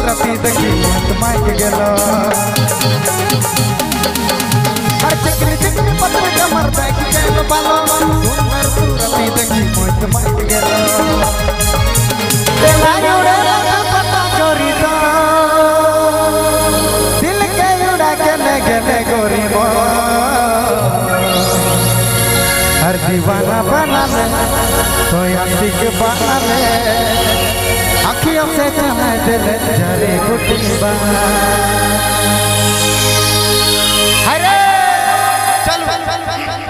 सूरती देखी मत माइक गेलो। हर चिकनी चिकनी पत्थर कमर देख के बालो। सुंदर सूरती देखी मत माइक गेलो। तेला उड़े लगा पता चोरी तो दिल के उड़ा के ले गले गोरी मो हर दीवाना बना ले तो यासिक बना ले अखियों से चला दिल जरी बुटी बना अरे चल अरे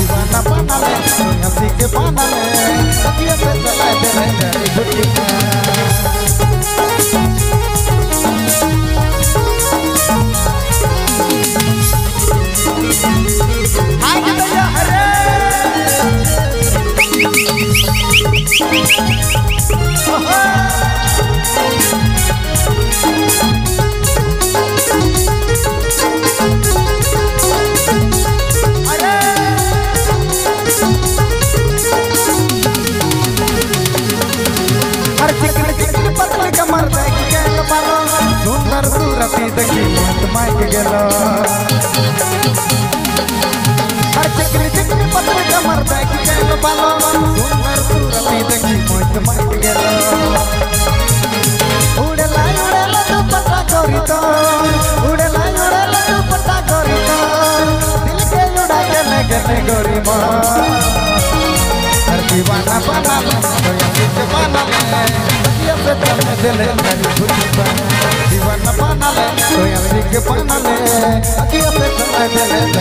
दीवाना बना ले तो के बना ले ये से चला दिले तुझे बुद्धि बना हाय भैया सुंदर सूरती देखी मत माइक गेलो हर चिकन चिकन पतली कमर देख के बालो सुंदर सूरती देखी मत माइक गेलो उड़ेला उड़ेला तू पता गोरी तो। उड़ेला उड़ेला तू पता गोरी तो। दिल के उड़ा के ले गले गोरी माँ। हर दीवाना बना ले तो से बना ले। ये से चले दिल मेरी खुशी ले ये से चले दिल मेरी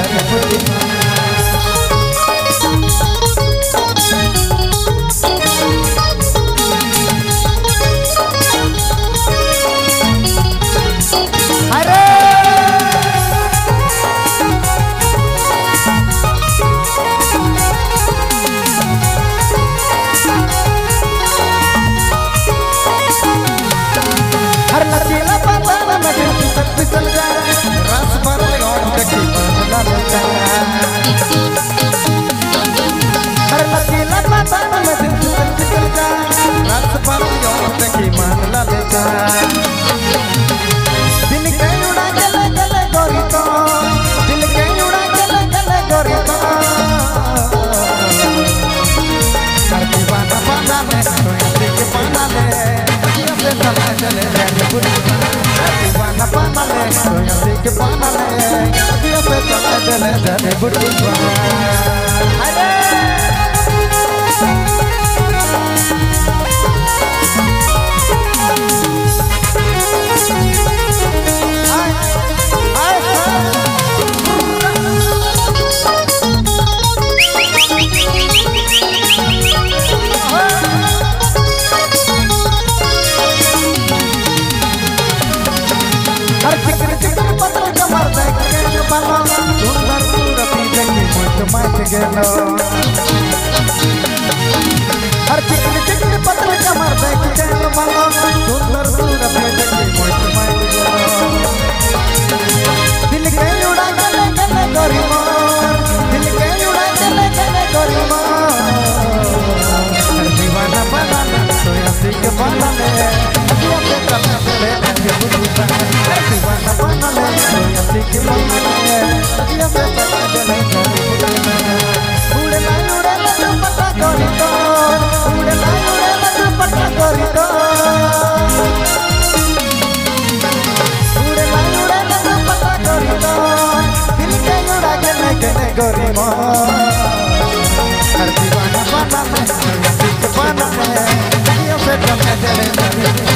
ये गेलो। हर टिकल टिकल पतल कमर देख चैन मनो सुंदर सूरत में देखी मोट मार गेलो दिल के उड़ा गले गले करी मार दिल के उड़ा गले गले करी मार हर दीवाना बनाना तो ऐसे के बनाने ये अपना पहले अंगे बुझता हर दीवाना बनाने तो ऐसे के बनाने ये अपना पहले अंगे बुझता गरिमा। हर दीवाना बना मैं हर दीवाना मैं दुनिया से कम है जले